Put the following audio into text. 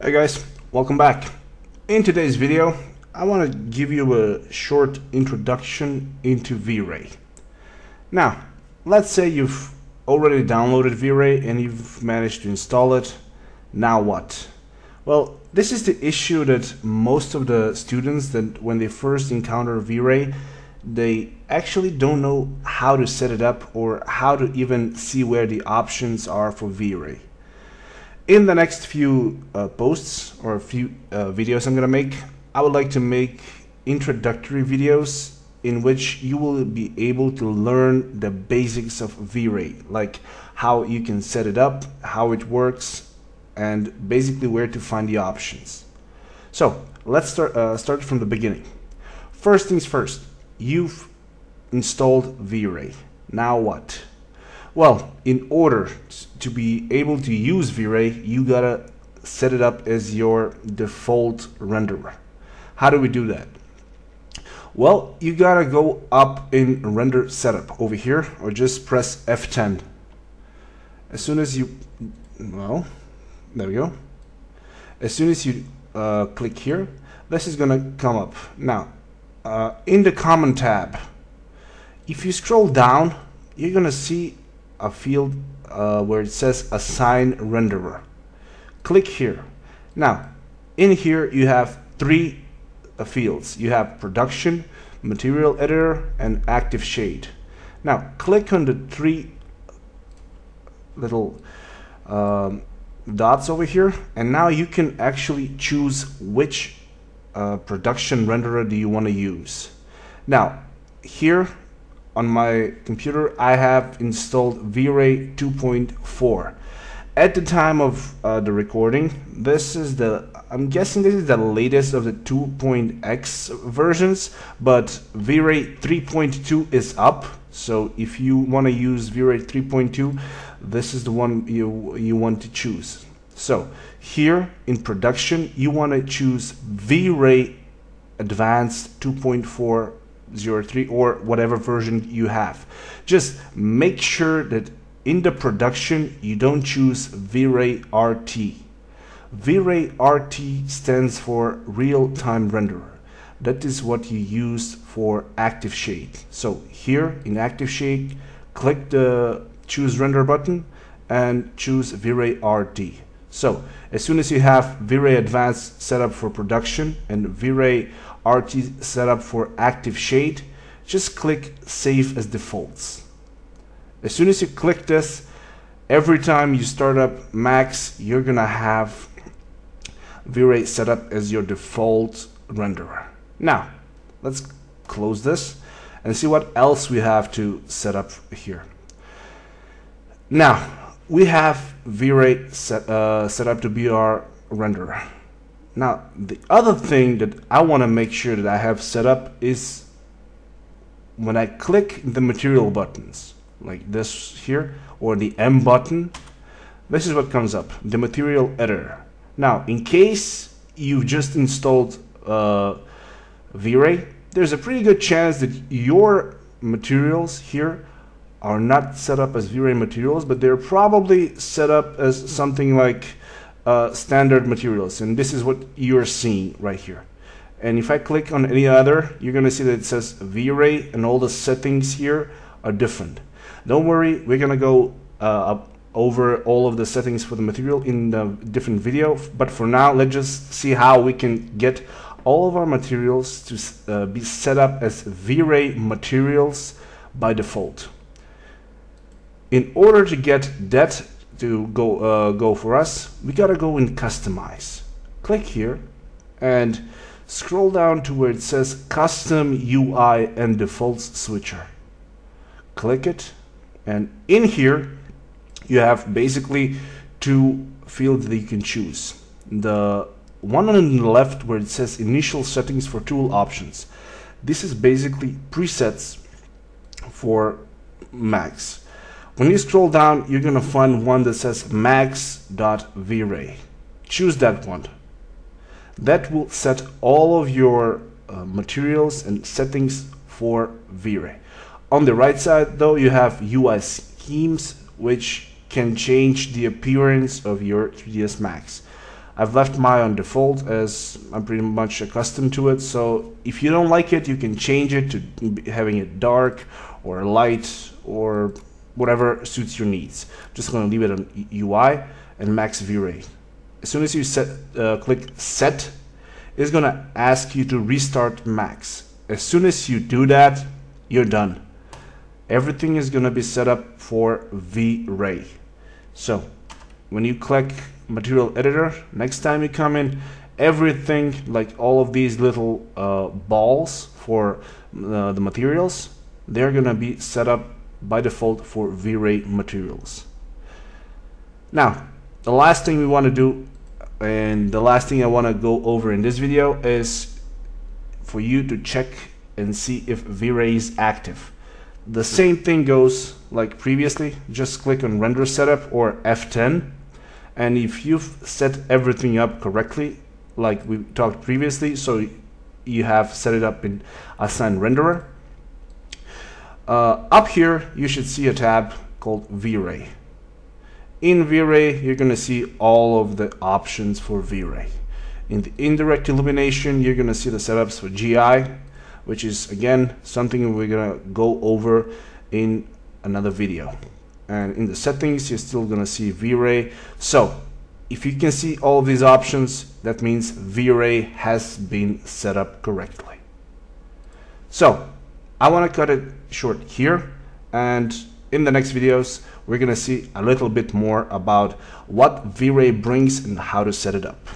Hey guys, welcome back. In today's video, I want to give you a short introduction into V-Ray. Now, let's say you've already downloaded V-Ray and you've managed to install it. Now what? Well, this is the issue that most of the students that when they first encounter V-Ray, they actually don't know how to set it up or how to even see where the options are for V-Ray. In the next few uh, posts or a few uh, videos I'm gonna make, I would like to make introductory videos in which you will be able to learn the basics of V-Ray, like how you can set it up, how it works, and basically where to find the options. So let's start, uh, start from the beginning. First things first, you've installed V-Ray. Now what? Well, in order to be able to use V-Ray, you gotta set it up as your default renderer. How do we do that? Well, you gotta go up in render setup over here or just press F10. As soon as you, well, there we go. As soon as you uh, click here, this is gonna come up. Now, uh, in the common tab, if you scroll down, you're gonna see a field uh, where it says assign renderer. Click here. Now, in here you have three uh, fields. You have production, material editor, and active shade. Now, click on the three little um, dots over here, and now you can actually choose which uh, production renderer do you want to use. Now, here on my computer, I have installed V-Ray 2.4. At the time of uh, the recording, this is the, I'm guessing this is the latest of the 2.x versions, but V-Ray 3.2 is up. So if you want to use V-Ray 3.2, this is the one you, you want to choose. So here in production, you want to choose V-Ray Advanced 2.403 or whatever version you have. Just make sure that in the production you don't choose V-Ray RT. V-Ray RT stands for real-time renderer. That is what you use for active shade. So here in active shade, click the choose render button and choose V-Ray RT. So as soon as you have V-Ray Advanced set up for production and V-Ray RT set up for active shade, just click Save as Defaults. As soon as you click this, every time you start up Max, you're gonna have V-Ray set up as your default renderer. Now, let's close this and see what else we have to set up here. Now, we have V-Ray set, uh, set up to be our renderer. Now, the other thing that I want to make sure that I have set up is when I click the material buttons, like this here, or the M button, this is what comes up, the material editor. Now, in case you've just installed uh, V-Ray, there's a pretty good chance that your materials here are not set up as V-Ray materials, but they're probably set up as something like uh, standard materials. And this is what you're seeing right here. And if I click on any other, you're going to see that it says V-Ray and all the settings here are different. Don't worry, we're going to go uh, over all of the settings for the material in the different video. But for now, let's just see how we can get all of our materials to uh, be set up as V-Ray materials by default in order to get that to go uh, go for us, we gotta go in customize. Click here and scroll down to where it says custom UI and defaults switcher. Click it and in here you have basically two fields that you can choose. The one on the left where it says initial settings for tool options. This is basically presets for Max. When you scroll down, you're going to find one that says max.vray. Choose that one. That will set all of your uh, materials and settings for V-Ray. On the right side though, you have UI schemes which can change the appearance of your 3ds Max. I've left mine on default as I'm pretty much accustomed to it. So if you don't like it, you can change it to having it dark or light or whatever suits your needs. Just gonna leave it on UI and max V-Ray. As soon as you set, uh, click set, it's gonna ask you to restart max. As soon as you do that, you're done. Everything is gonna be set up for V-Ray. So when you click material editor, next time you come in, everything like all of these little uh, balls for uh, the materials, they're gonna be set up by default for V-Ray materials. Now, the last thing we want to do and the last thing I want to go over in this video is for you to check and see if V-Ray is active. The same thing goes like previously, just click on render setup or F10 and if you've set everything up correctly like we talked previously so you have set it up in assign renderer uh, up here you should see a tab called V-Ray. In V-Ray you're gonna see all of the options for V-Ray. In the indirect illumination you're gonna see the setups for GI which is again something we're gonna go over in another video. And in the settings you're still gonna see V-Ray. So if you can see all of these options that means V-Ray has been set up correctly. So I want to cut it short here. And in the next videos we're gonna see a little bit more about what V-Ray brings and how to set it up